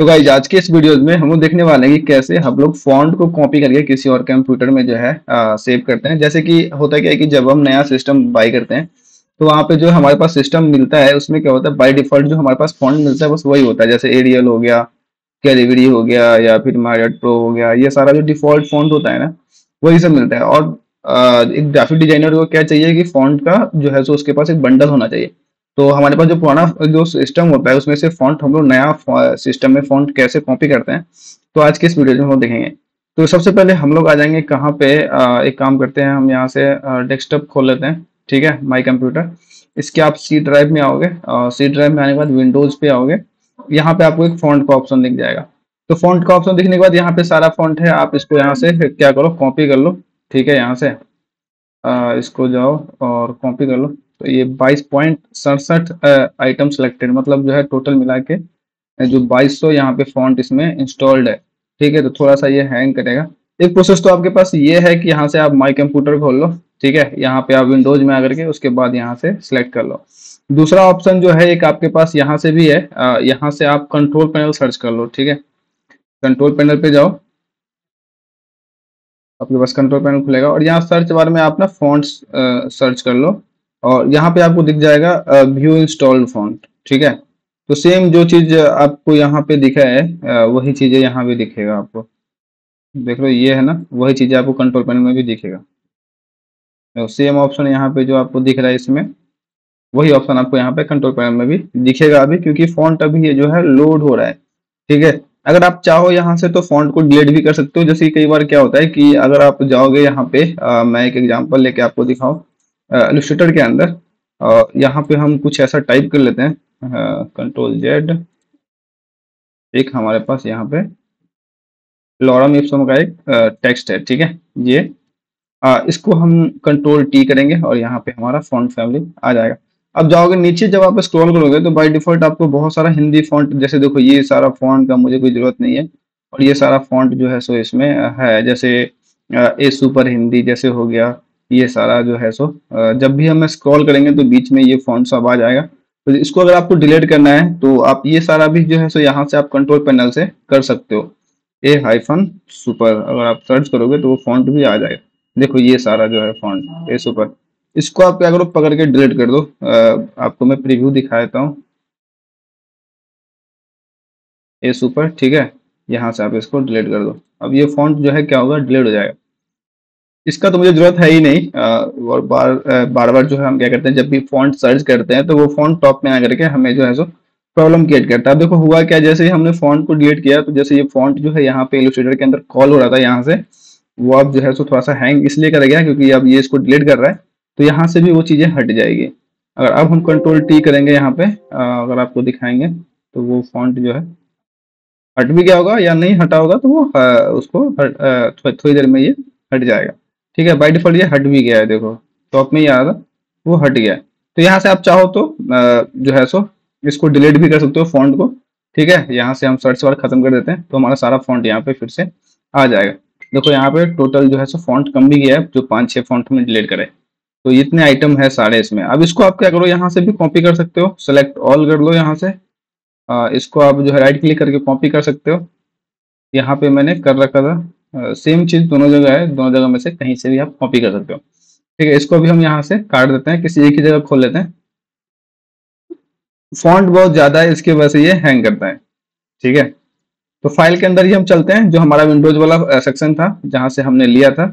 तो गाइज़ आज के इस वीडियो में हम देखने वाले हैं कि कैसे हम लोग फॉन्ट को कॉपी करके किसी और कंप्यूटर में जो है आ, सेव करते हैं। जैसे कि होता क्या है कि जब हम नया सिस्टम बाई करते हैं तो वहाँ पे जो हमारे पास सिस्टम मिलता है उसमें क्या होता है बाई डिफ़ॉल्ट जो हमारे पास फॉन्ट मिलता है बस वही होता है। जैसे एरियल हो गया कैलिवरी हो गया या फिर मारियट प्रो हो गया ये सारा जो डिफ़ॉल्ट फॉन्ट होता है ना वही सब मिलता है। और आ, एक ग्राफिक डिज़ाइनर को क्या चाहिए कि फॉन्ट का जो है सो उसके पास एक बंडल होना चाहिए। तो हमारे पास जो पुराना जो सिस्टम होता है उसमें से फॉन्ट हम लोग नया सिस्टम में फॉन्ट कैसे कॉपी करते हैं तो आज के इस वीडियो में हम लोग देखेंगे। तो सबसे पहले हम लोग आ जाएँगे कहाँ पे एक काम करते हैं हम यहाँ से डेस्कटॉप खोल लेते हैं ठीक है माई कंप्यूटर इसके आप सी ड्राइव में आओगे सी ड्राइव में आने के बाद विंडोज़ पे आओगे यहाँ पे आपको एक फॉन्ट का ऑप्शन दिख जाएगा। तो फॉन्ट का ऑप्शन दिखने के बाद यहाँ पे सारा फॉन्ट है आप इसको यहाँ से क्या करो कॉपी कर लो ठीक है यहाँ से। आ, इसको जाओ और कॉपी कर लो। तो ये बाईस पॉइंट सड़सठ आइटम सिलेक्टेड मतलब जो है टोटल मिला के जो बाईस सौ यहाँ पे फॉन्ट इसमें इंस्टॉल्ड है। ठीक है तो थोड़ा सा ये हैंग करेगा। एक प्रोसेस तो आपके पास ये है कि यहाँ से आप माई कंप्यूटर खोल लो, ठीक है? यहाँ पे आप विंडोज़ में आकर के उसके बाद यहाँ से सिलेक्ट कर लो। दूसरा ऑप्शन जो है, एक आपके पास यहाँ से भी है यहाँ से आप कंट्रोल पैनल सर्च कर लो, ठीक है? कंट्रोल पैनल पे जाओ। आपके पास कंट्रोल पैनल खुलेगा और यहाँ सर्च बार में आप ना फॉन्ट सर्च कर लो। और यहाँ पे आपको दिख जाएगा व्यू इंस्टॉल्ड फॉन्ट ठीक है? तो सेम जो चीज़ आपको यहाँ पे दिखा है वही चीज़ें यहाँ भी दिखेगा आपको। देख लो ये है ना वही चीज़ें आपको कंट्रोल पैनल में भी दिखेगा। तो सेम ऑप्शन यहाँ पे जो आपको दिख रहा है इसमें वही ऑप्शन आपको यहाँ पे कंट्रोल पैनल में भी दिखेगा अभी क्योंकि फॉन्ट अभी ये जो है लोड हो रहा है ठीक है? अगर आप चाहो यहाँ से तो फॉन्ट को डिलीट भी कर सकते हो जैसे कई बार क्या होता है कि अगर आप जाओगे यहाँ पे आ, मैं एक एग्जांपल लेके आपको दिखाऊँ। इलस्ट्रेटर के अंदर। और यहाँ पे हम कुछ ऐसा टाइप कर लेते हैं। कंट्रोल जेड एक हमारे पास यहाँ पे लॉरम इप्सम का एक टेक्स्ट है ठीक है? ये। आ, इसको हम कंट्रोल टी करेंगे और यहाँ पे हमारा फॉन्ट फैमिली आ जाएगा। अब जाओगे नीचे जब आप स्क्रॉल करोगे तो बाय डिफ़ॉल्ट आपको बहुत सारा हिंदी फॉन्ट जैसे देखो ये सारा फॉन्ट का मुझे कोई ज़रूरत नहीं है। और ये सारा फॉन्ट जो है सो इसमें है जैसे ए सुपर हिंदी जैसे हो गया ये सारा जो है सो जब भी हम स्क्रॉल करेंगे तो बीच में ये फॉन्ट सब आ जाएगा। तो इसको अगर आपको डिलीट करना है तो आप ये सारा भी जो है सो, यहाँ से आप कंट्रोल पैनल से कर सकते हो। ए हाइफन सुपर अगर आप सर्च करोगे तो वो फॉन्ट भी आ जाएगा। देखो ये सारा जो है फॉन्ट ए सुपर इसको आप क्या करो पकड़ के डिलीट कर दो आपको मैं प्रीव्यू दिखा देता हूँ। ए सुपर ठीक है? यहाँ से आप इसको डिलीट कर दो। अब ये फॉन्ट जो है क्या होगा? डिलीट हो जाएगा। इसका तो मुझे ज़रूरत है ही नहीं। और बार बार बार जो है हम क्या करते हैं, जब भी फॉन्ट सर्च करते हैं तो वो फॉन्ट टॉप में आकर के हमें जो है सो प्रॉब्लम क्रिएट करता है। देखो हुआ क्या, जैसे ही हमने फॉन्ट को डिलीट किया तो जैसे ये फॉन्ट जो है यहाँ पे इलस्ट्रेटर के अंदर कॉल हो रहा था यहाँ से, वो अब जो है सो थोड़ा सा हैंग इसलिए कर गया क्योंकि अब ये इसको डिलीट कर रहा है तो यहाँ से भी वो चीज़ें हट जाएगी। अगर अब हम कंट्रोल टी करेंगे यहाँ पे अगर आपको दिखाएँगे तो वो फॉन्ट जो है हट भी गया होगा या नहीं हटा होगा तो वो उसको थोड़ी देर में ये हट जाएगा। ठीक है? बाई डिफ़ॉल्ट ये हट भी गया है, देखो। टॉप में ही आ रहा, वो हट गया है। तो यहाँ से आप चाहो तो जो है सो, इसको डिलीट भी कर सकते हो फॉन्ट को। ठीक है? यहाँ से हम सर्च बार खत्म कर देते हैं तो हमारा सारा फॉन्ट यहाँ पे फिर से आ जाएगा। देखो, यहाँ पे टोटल जो है सो फॉन्ट कम भी गया है, जो पाँच छह फॉन्ट में डिलीट करे। तो इतने आइटम है सारे इसमें। अब इसको आप क्या करो, यहाँ से भी कॉपी कर सकते हो। सेलेक्ट ऑल कर लो यहाँ से। इसको आप जो है राइट क्लिक करके कॉपी कर सकते हो। यहाँ पे मैंने कर रखा था। सेम चीज़ दोनों जगह है, दोनों जगह में से कहीं से भी आप कॉपी कर सकते हो। ठीक है, इसको भी हम यहाँ से काट देते हैं, किसी एक ही जगह खोल लेते हैं। फॉन्ट बहुत ज़्यादा है, इसकी वजह से ये हैंग करता है। ठीक है तो फ़ाइल के अंदर ही हम चलते हैं, जो हमारा विंडोज़ वाला सेक्शन था, जहाँ से हमने लिया था।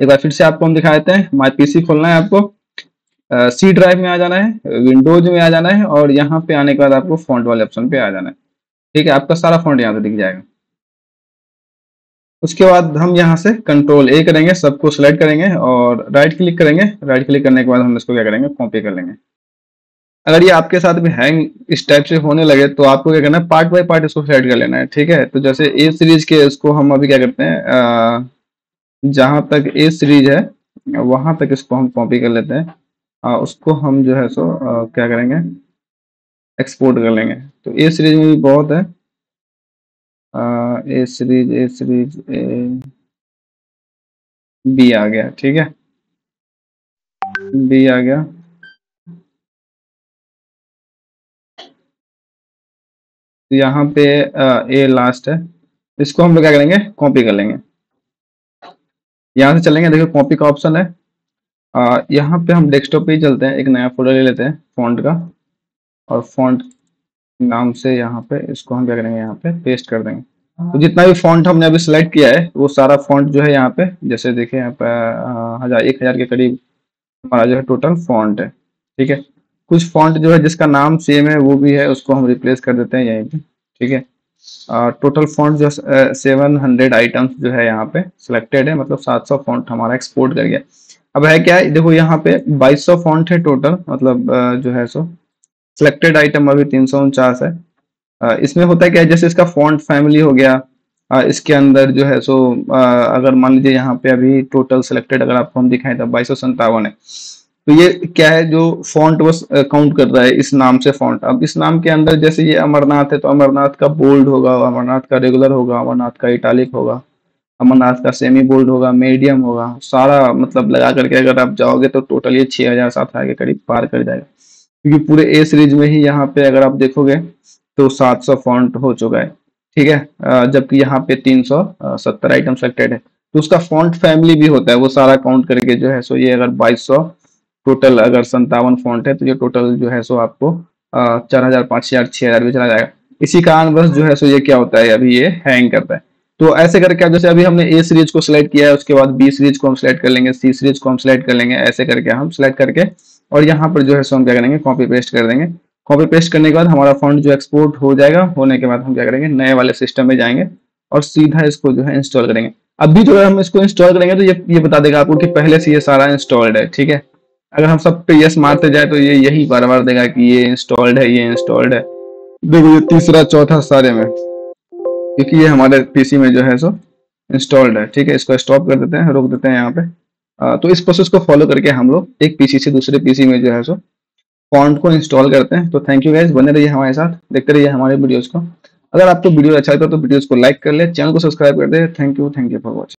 एक बार फिर से आपको हम दिखा देते हैं माई पीसी खोलना है आपको। सी ड्राइव में आ जाना है विंडोज़ में आ जाना है, और यहाँ पे आने के बाद आपको फॉन्ट वाले ऑप्शन पे आ जाना है। ठीक है, आपका सारा फॉन्ट यहाँ से दिख जाएगा। उसके बाद हम यहाँ से कंट्रोल ए करेंगे सबको सिलेक्ट करेंगे और राइट क्लिक करेंगे। राइट क्लिक करने के बाद हम इसको क्या करेंगे? कॉपी कर लेंगे। अगर ये आपके साथ भी हैंग इस टाइप से होने लगे तो आपको क्या करना है? पार्ट बाय पार्ट इसको सेलेक्ट कर लेना है ठीक है? तो जैसे ए सीरीज़ के इसको हम अभी क्या करते हैं? जहाँ तक ए सीरीज़ है वहाँ तक इसको हम कॉपी कर लेते हैं। आ, उसको हम जो है सो आ, क्या करेंगे? एक्सपोर्ट कर लेंगे। तो ए सीरीज़ में भी बहुत है। A series A series A B आ गया ठीक है? बी आ गया। तो यहाँ पे ए लास्ट है। इसको हम लोग क्या करेंगे? कॉपी कर लेंगे। यहाँ से चलेंगे देखो कॉपी का ऑप्शन है। आ, यहाँ पे हम डेस्कटॉप पे ही चलते हैं। एक नया फोल्डर ले लेते हैं फॉन्ट का। और फॉन्ट नाम से यहाँ पे इसको हम क्या करेंगे यहाँ पे पेस्ट कर देंगे। तो जितना भी फॉन्ट हमने अभी सिलेक्ट किया है वो सारा फॉन्ट जो है यहाँ पे जैसे देखे यहाँ पे हज़ार एक हज़ार के करीब हमारा जो है टोटल फॉन्ट है ठीक है? कुछ फॉन्ट जो है जिसका नाम सेम है वो भी है उसको हम रिप्लेस कर देते हैं यहीं पे ठीक है? टोटल फॉन्ट जो सेवन हंड्रेड आइटम्स जो है यहाँ पे सिलेक्टेड है मतलब सात सौ फॉन्ट हमारा एक्सपोर्ट कर गया। अब है क्या है देखो यहाँ पे बाईस सौ फॉन्ट है टोटल मतलब जो है सो सिलेक्टेड आइटम अभी तीन सौ उनचास है। इसमें होता है क्या जैसे इसका फॉन्ट फैमिली हो गया इसके अंदर जो है, सो अगर मान लीजिए यहाँ पे अभी टोटल सिलेक्टेड अगर आपको हम दिखाएँ तो बाईस है। तो ये क्या है, जो फॉन्ट बस काउंट कर रहा है, इस नाम से फॉन्ट अब इस नाम के अंदर जैसे ये अमरनाथ है तो अमरनाथ का बोल्ड होगा, अमरनाथ का रेगुलर होगा, अमरनाथ का इटालिक होगा, अमरनाथ का सेमी बोल्ड होगा मीडियम होगा, सारा मतलब लगा करके अगर आप जाओगे तो टोटल ये छह हज़ार सात हज़ार के करीब पार कर जाएगा। क्योंकि पूरे ए सीरीज़ में ही यहाँ पे अगर आप देखोगे तो सात सौ फॉन्ट हो चुका है, ठीक है? जबकि यहाँ पे तीन सौ सत्तर आइटम सेलेक्टेड है। तो उसका फॉन्ट फैमिली भी होता है, वो सारा काउंट करके जो है सो ये अगर बाईस सौ टोटल अगर संतावन फॉन्ट है तो ये टोटल जो है सो आपको चार हज़ार पाँच हज़ार हज़ार भी चला जाएगा। इसी कारण बस जो है सो ये क्या होता है, अभी ये हैंग करता है। तो ऐसे करके जैसे अभी हमने ए सीरीज़ को सिलेक्ट किया है, उसके बाद बी सीरीज़ को हम सिलेक्ट कर लेंगे सी सीरीज़ को हम सिलेक्ट कर लेंगे, ऐसे करके हम सिलेक्ट करके और यहाँ पर जो है सो हम क्या करेंगे? कॉपी पेस्ट कर देंगे। कॉपी पेस्ट करने के बाद हमारा फॉन्ट जो एक्सपोर्ट हो जाएगा, होने के बाद हम क्या करेंगे? नए वाले सिस्टम में जाएँगे और सीधा इसको जो है इंस्टॉल करेंगे। अभी जो है हम इसको इंस्टॉल करेंगे तो ये ये बता देगा आपको कि पहले से ये सारा इंस्टॉल्ड है, ठीक है? अगर हम सब पे यस मारते जाए तो ये यही बार बार देगा कि ये इंस्टॉल्ड है, ये इंस्टॉल्ड है। देखो ये तीसरा, चौथा सारे में, क्योंकि ये हमारे पीसी में जो है सो इंस्टॉल्ड है, ठीक है? इसको स्टॉप कर देते हैं, रोक देते हैं यहाँ पे। तो इस प्रोसेस को फॉलो करके हम लोग एक पीसी से दूसरे पीसी में जो है सो फॉन्ट को इंस्टॉल करते हैं। तो थैंक यू गाइज़ बने रहिए हमारे साथ, देखते रहिए हमारे वीडियोस को। अगर आपको वीडियो अच्छा लगता है तो वीडियोस को लाइक कर ले चैनल को सब्सक्राइब कर दे। Thank you thank you for watching